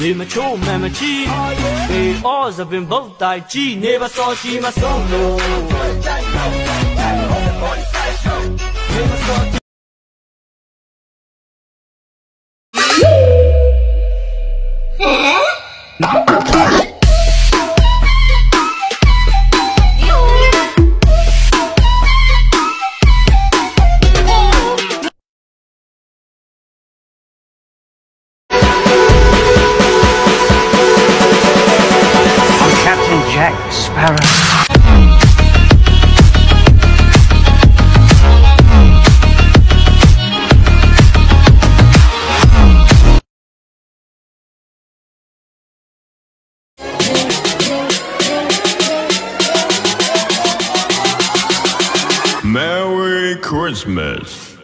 နေမချိုးမှန်မချီအေးအော်သပင်ဘုတ်တိုင်ကြီးနေပါစောရှိမဆုံးလို့ I'm Jack Sparrow. Merry Christmas.